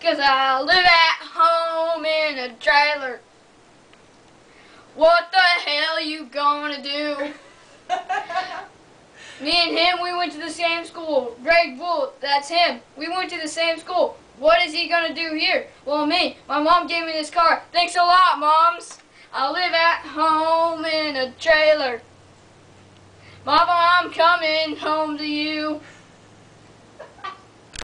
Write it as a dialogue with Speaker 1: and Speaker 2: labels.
Speaker 1: Cause I live at home in a trailer. What the hell you gonna do? Me and him, we went to the same school. Greg Bull, that's him. We went to the same school. What is he gonna do here? Well, me. My mom gave me this car. Thanks a lot, moms. I live at home in a trailer. Mama, I'm coming home to you.